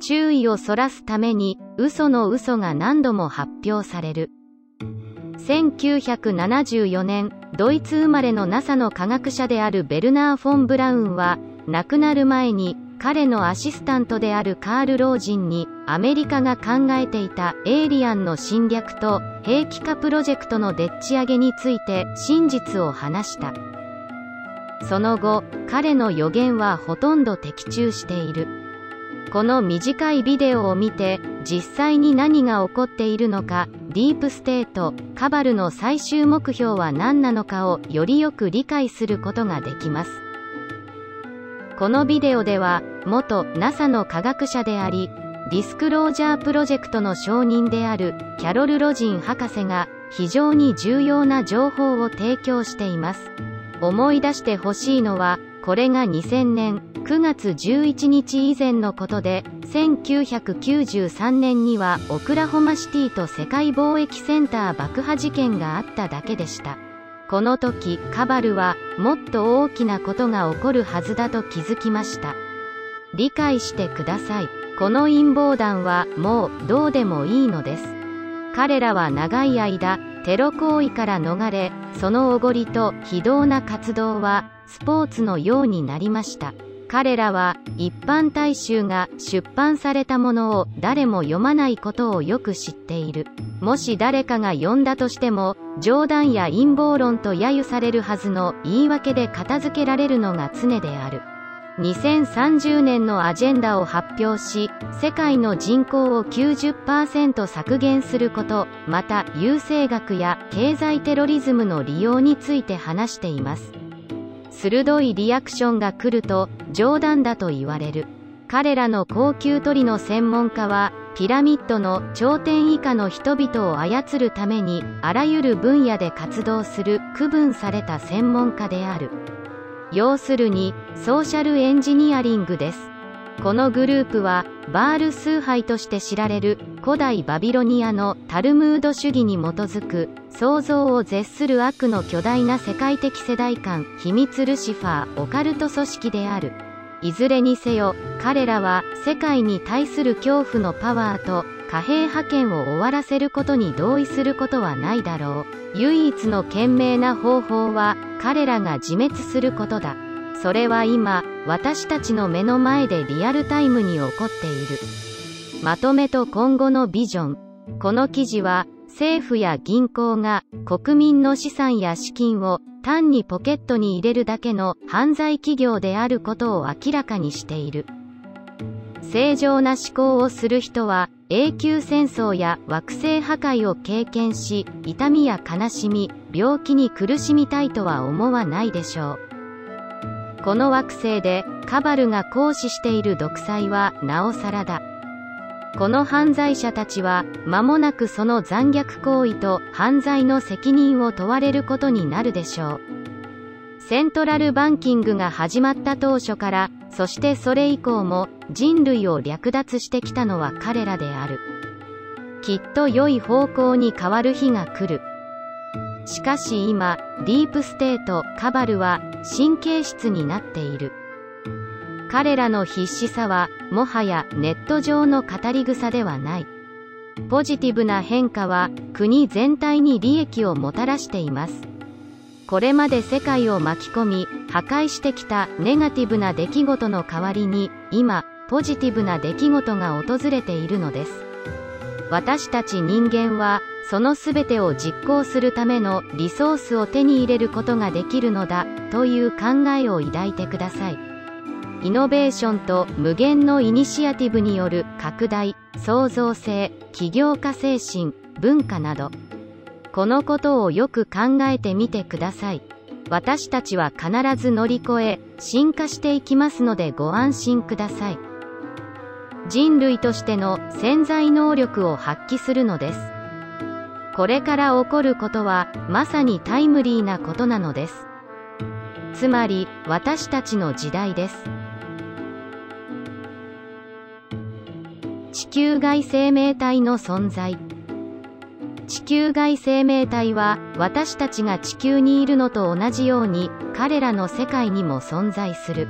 注意をそらすために嘘の嘘が何度も発表される。1974年、ドイツ生まれの NASA の科学者であるベルナー・フォン・ブラウンは、亡くなる前に彼のアシスタントであるカール・ロージンにアメリカが考えていたエイリアンの侵略と兵器化プロジェクトのでっち上げについて真実を話したその後彼の予言はほとんど的中しているこの短いビデオを見て実際に何が起こっているのかディープステートカバルの最終目標は何なのかをよりよく理解することができます。このビデオでは元 NASA の科学者でありディスクロージャープロジェクトの承認であるキャロル・ロジン博士が非常に重要な情報を提供しています。思い出してほしいのはこれが2000年9月11日以前のことで1993年にはオクラホマシティと世界貿易センター爆破事件があっただけでした。この時カバルはもっと大きなことが起こるはずだと気づきました。理解してください。この陰謀団はもうどうでもいいのです。彼らは長い間テロ行為から逃れそのおごりと非道な活動はスポーツのようになりました。彼らは一般大衆が出版されたものを誰も読まないことをよく知っている。もし誰かが読んだとしても冗談や陰謀論と揶揄されるはずの言い訳で片付けられるのが常である。2030年のアジェンダを発表し世界の人口を90%削減することまた優生学や経済テロリズムの利用について話しています。鋭いリアクションが来ると冗談だと言われる。彼らの高級鳥の専門家はピラミッドの頂点以下の人々を操るためにあらゆる分野で活動する区分された専門家である。要するにソーシャルエンジニアリングです。このグループはバール崇拝として知られる古代バビロニアのタルムード主義に基づく想像を絶する悪の巨大な世界的世代間秘密ルシファーオカルト組織である。いずれにせよ彼らは世界に対する恐怖のパワーと貨幣派遣を終わらせることに同意することはないだろう。唯一の賢明な方法は彼らが自滅することだ。それは今私たちの目の前でリアルタイムに起こっている。まとめと今後のビジョン。この記事は政府や銀行が国民の資産や資金を単にポケットに入れるだけの犯罪企業であることを明らかにしている。正常な思考をする人は永久戦争や惑星破壊を経験し痛みや悲しみ病気に苦しみたいとは思わないでしょう。この惑星でカバルが行使している独裁はなおさらだ。この犯罪者たちは間もなくその残虐行為と犯罪の責任を問われることになるでしょう。セントラルバンキングが始まった当初からそしてそれ以降も人類を略奪してきたのは彼らである。きっと良い方向に変わる日が来る。しかし今ディープステートカバルは神経質になっている。彼らの必死さはもはやネット上の語り草ではない。ポジティブな変化は国全体に利益をもたらしています。これまで世界を巻き込み破壊してきたネガティブな出来事の代わりに今ポジティブな出来事が訪れているのです。私たち人間はその全てを実行するためのリソースを手に入れることができるのだという考えを抱いてください。イノベーションと無限のイニシアティブによる拡大創造性起業家精神文化など。このことをよく考えてみてください。私たちは必ず乗り越え進化していきますのでご安心ください。人類としての潜在能力を発揮するのです。これから起こることはまさにタイムリーなことなのです。つまり私たちの時代です。地球外生命体の存在。地球外生命体は私たちが地球にいるのと同じように彼らの世界にも存在する。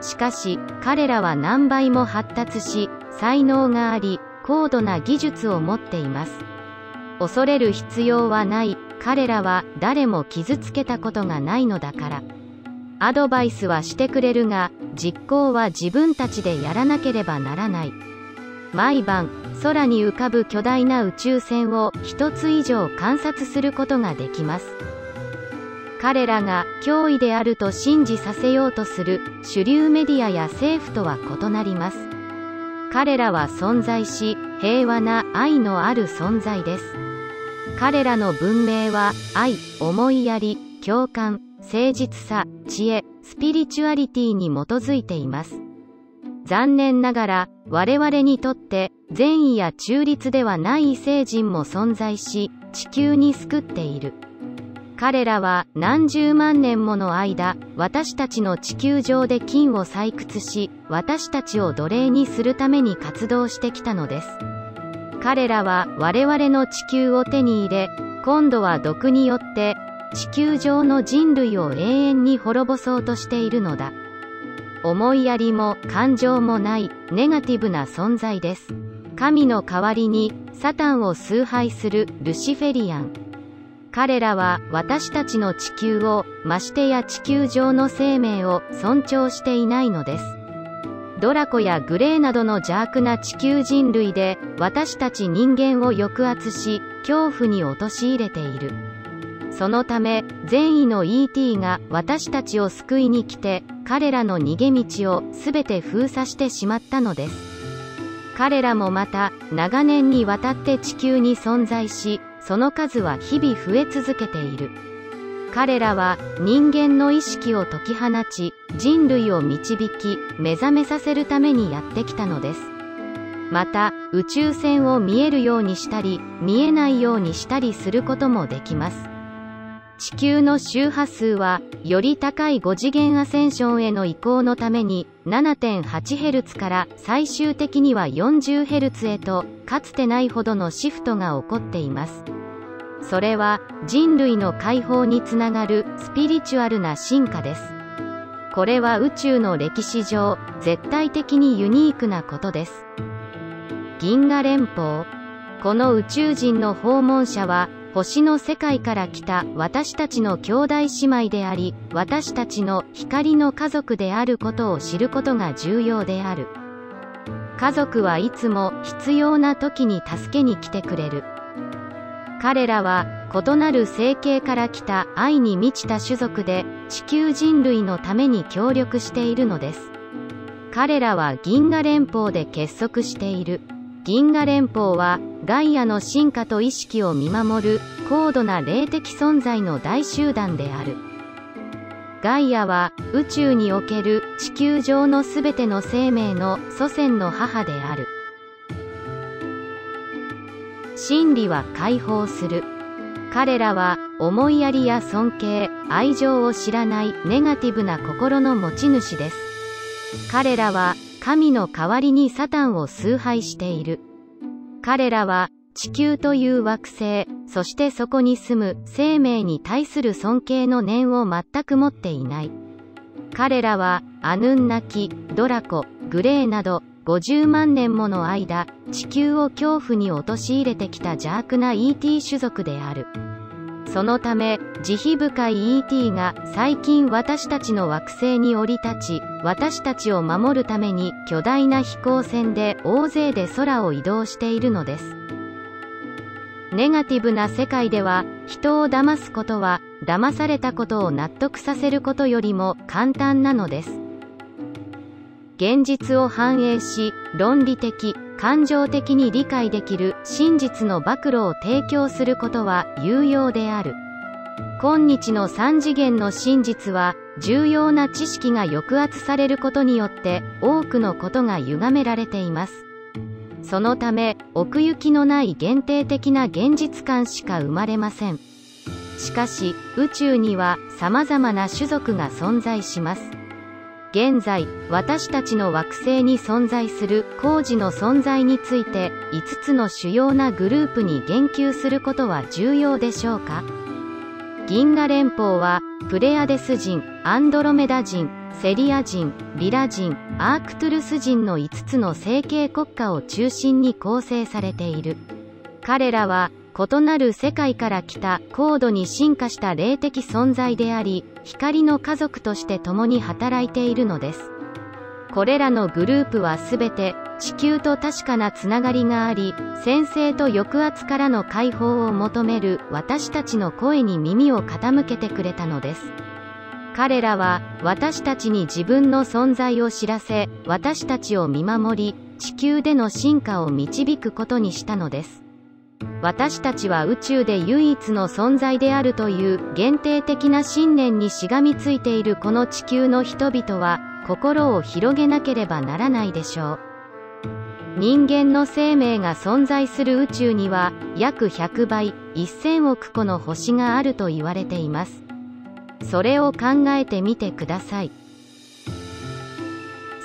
しかし、彼らは何倍も発達し、才能があり、高度な技術を持っています。恐れる必要はない、彼らは誰も傷つけたことがないのだから。アドバイスはしてくれるが、実行は自分たちでやらなければならない。毎晩、空に浮かぶ巨大な宇宙船を一つ以上観察することができます。彼らが脅威であると信じさせようとする主流メディアや政府とは異なります。彼らは存在し、平和な愛のある存在です。彼らの文明は愛、思いやり、共感、誠実さ、知恵、スピリチュアリティに基づいています。残念ながら我々にとって善意や中立ではない異星人も存在し地球に救っている。彼らは何十万年もの間、私たちの地球上で金を採掘し、私たちを奴隷にするために活動してきたのです。彼らは我々の地球を手に入れ、今度は毒によって地球上の人類を永遠に滅ぼそうとしているのだ。思いやりも感情もないネガティブな存在です。神の代わりにサタンを崇拝するルシフェリアン。彼らは私たちの地球を、ましてや地球上の生命を尊重していないのです。ドラコやグレーなどの邪悪な地球人類で、私たち人間を抑圧し、恐怖に陥れている。そのため、善意の ET が私たちを救いに来て、彼らの逃げ道を全て封鎖してしまったのです。彼らもまた、長年にわたって地球に存在し、その数は日々増え続けている。彼らは人間の意識を解き放ち、人類を導き、目覚めさせるためにやってきたのです。また、宇宙船を見えるようにしたり、見えないようにしたりすることもできます。地球の周波数は、より高い5次元アセンションへの移行のために、7.8Hz から最終的には 40Hz へと、かつてないほどのシフトが起こっています。それは、人類の解放につながるスピリチュアルな進化です。これは宇宙の歴史上、絶対的にユニークなことです。銀河連邦この宇宙人の訪問者は星の世界から来た私たちの兄弟姉妹であり、私たちの光の家族であることを知ることが重要である。家族はいつも必要な時に助けに来てくれる。彼らは異なる星系から来た愛に満ちた種族で地球人類のために協力しているのです。彼らは銀河連邦で結束している。銀河連邦はガイアの進化と意識を見守る高度な霊的存在の大集団である。ガイアは宇宙における地球上のすべての生命の祖先の母である。真理は解放する。彼らは思いやりや尊敬、愛情を知らないネガティブな心の持ち主です。彼らは神の代わりにサタンを崇拝している。彼らは地球という惑星、そしてそこに住む生命に対する尊敬の念を全く持っていない。彼らはアヌンナキ、ドラコ、グレーなど50万年もの間、地球を恐怖に陥れてきた邪悪な ET 種族である。そのため、慈悲深い ET が最近私たちの惑星に降り立ち、私たちを守るために巨大な飛行船で大勢で空を移動しているのです。ネガティブな世界では、人を騙すことは、騙されたことを納得させることよりも簡単なのです。現実を反映し、論理的、感情的に理解できる真実の暴露を提供することは有用である。今日の3次元の真実は重要な知識が抑圧されることによって多くのことが歪められています。そのため奥行きのない限定的な現実感しか生まれません。しかし宇宙には様々な種族が存在します。現在、私たちの惑星に存在する高次の存在について、5つの主要なグループに言及することは重要でしょうか？銀河連邦は、プレアデス人、アンドロメダ人、セリア人、ビラ人、アークトゥルス人の5つの星系国家を中心に構成されている。彼らは、異なる世界から来た高度に進化した霊的存在であり、光の家族として共に働いているのです。これらのグループはすべて地球と確かなつながりがあり、先制と抑圧からの解放を求める私たちの声に耳を傾けてくれたのです。彼らは私たちに自分の存在を知らせ、私たちを見守り、地球での進化を導くことにしたのです。私たちは宇宙で唯一の存在であるという限定的な信念にしがみついているこの地球の人々は心を広げなければならないでしょう。人間の生命が存在する宇宙には約100倍1000億個の星があると言われています。それを考えてみてください。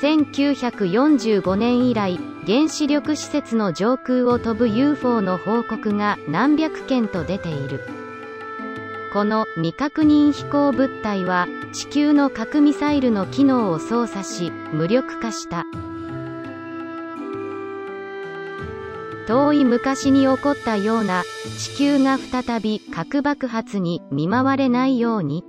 1945年以来、原子力施設の上空を飛ぶ UFO の報告が何百件と出ている。この未確認飛行物体は地球の核ミサイルの機能を操作し無力化した遠い昔に起こったような地球が再び核爆発に見舞われないように